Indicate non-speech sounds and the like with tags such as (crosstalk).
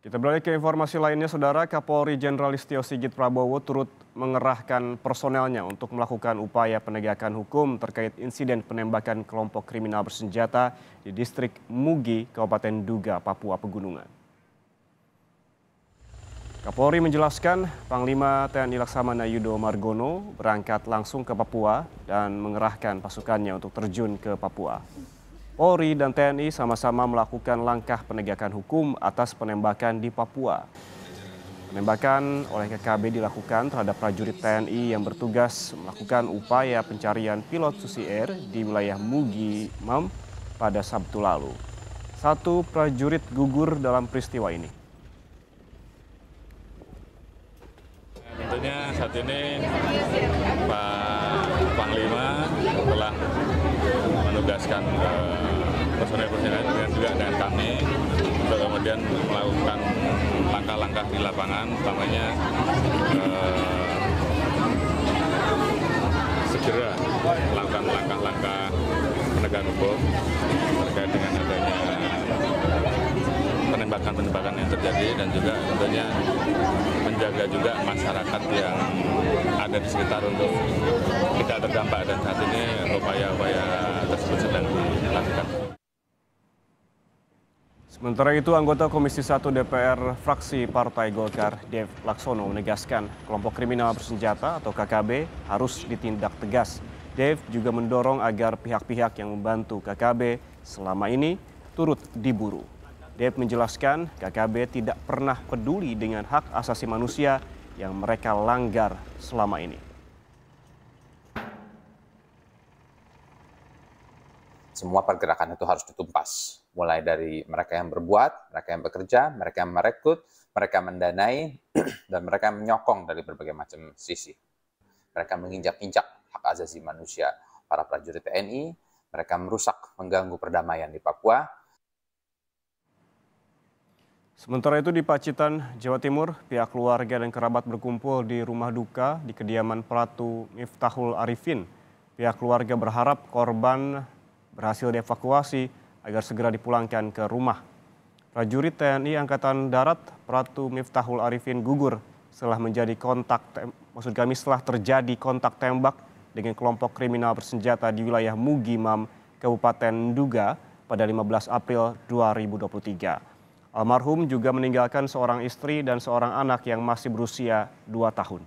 Kita beralih ke informasi lainnya, Saudara Kapolri Jenderal Listio Sigit Prabowo turut mengerahkan personelnya untuk melakukan upaya penegakan hukum terkait insiden penembakan kelompok kriminal bersenjata di distrik Mugi, Kabupaten Duga, Papua Pegunungan. Kapolri menjelaskan Panglima TNI Laksamana Yudo Margono berangkat langsung ke Papua dan mengerahkan pasukannya untuk terjun ke Papua. Polri dan TNI sama-sama melakukan langkah penegakan hukum atas penembakan di Papua. Penembakan oleh KKB dilakukan terhadap prajurit TNI yang bertugas melakukan upaya pencarian pilot Susi Air di wilayah Mugi, Mam pada Sabtu lalu. Satu prajurit gugur dalam peristiwa ini. Tentunya saat ini Pak Panglima telah menugaskan uh, personel-personel dan juga dengan kami untuk kemudian melakukan langkah-langkah di lapangan, utamanya uh, segera melakukan langkah-langkah penegakan hukum terkait dengan adanya penembakan-penembakan yang terjadi dan juga tentunya menjaga juga masyarakat yang ada di sekitar untuk tidak terdampak. Dan saat ini upaya-upaya Sementara itu, anggota Komisi 1 DPR fraksi Partai Golkar, Dev Laksono, menegaskan kelompok kriminal bersenjata atau KKB harus ditindak tegas. Dev juga mendorong agar pihak-pihak yang membantu KKB selama ini turut diburu. Dev menjelaskan KKB tidak pernah peduli dengan hak asasi manusia yang mereka langgar selama ini. Semua pergerakan itu harus ditumpas, mulai dari mereka yang berbuat, mereka yang bekerja, mereka yang merekrut, mereka mendanai, (clears throat) dan mereka yang menyokong dari berbagai macam sisi. Mereka menginjak-injak hak asasi manusia para prajurit TNI, mereka merusak, mengganggu perdamaian di Papua, Sementara itu di Pacitan, Jawa Timur, pihak keluarga dan kerabat berkumpul di rumah duka di kediaman Pratu Miftahul Arifin. Pihak keluarga berharap korban berhasil dievakuasi agar segera dipulangkan ke rumah. Prajurit TNI Angkatan Darat Pratu Miftahul Arifin gugur setelah menjadi kontak maksud kami setelah terjadi kontak tembak dengan kelompok kriminal bersenjata di wilayah Mugimam, Kabupaten Duga pada 15 April 2023. Almarhum juga meninggalkan seorang istri dan seorang anak yang masih berusia dua tahun.